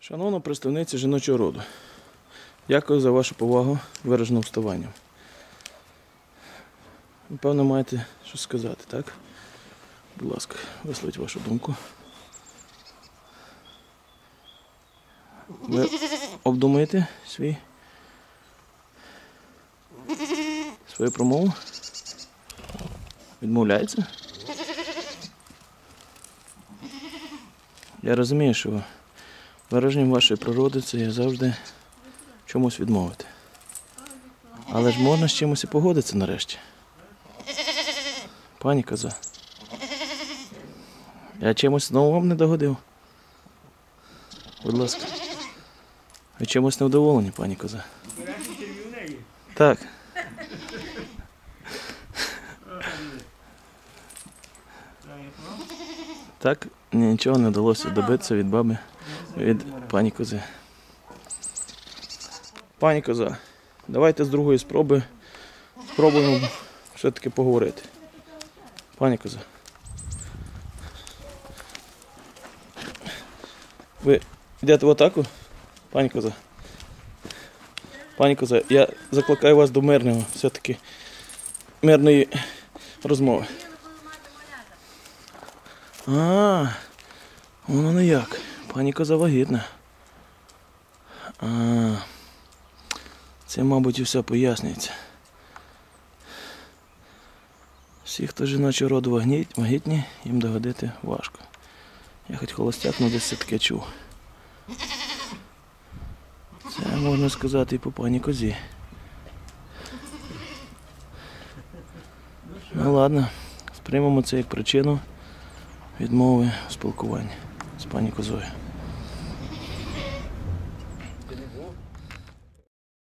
Шановна представниця жіночого роду, дякую за вашу повагу виражену вставанням. Напевно, маєте щось сказати, так? Будь ласка, висловіть вашу думку. Ви обдумаєте свій свою промову? Відмовляється? Я розумію, що вираженням вашої природи це є завжди чомусь відмовити. Але ж можна з чимось і погодитися нарешті. Пані коза. Я чимось знову вам не догодив. Будь ласка. Ви чимось невдоволені, пані коза. Так. Так нічого не вдалося добитися від баби, від пані кози. Пані коза, давайте з другої спроби спробуємо все-таки поговорити. Пані коза. Ви йдете в атаку? Пані коза. Пані коза, я закликаю вас до мирного, все-таки мирної розмови. А, воно не як. Пані коза вагітна. А, це, мабуть, і все пояснюється. Всі, хто жіночого роду вагітні, їм догодити важко. Я хоч холостяк, але десь таке чув. Це можна сказати і по пані козі. Ну ладно, сприймемо це як причину відмови у спілкуванні з пані козою.